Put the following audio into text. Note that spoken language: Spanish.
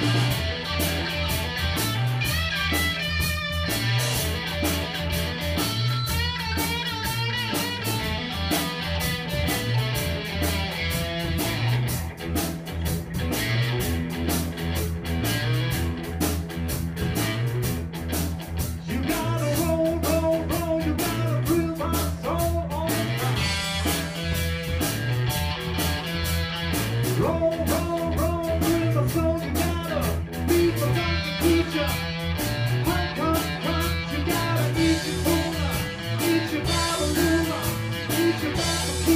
Bye. Música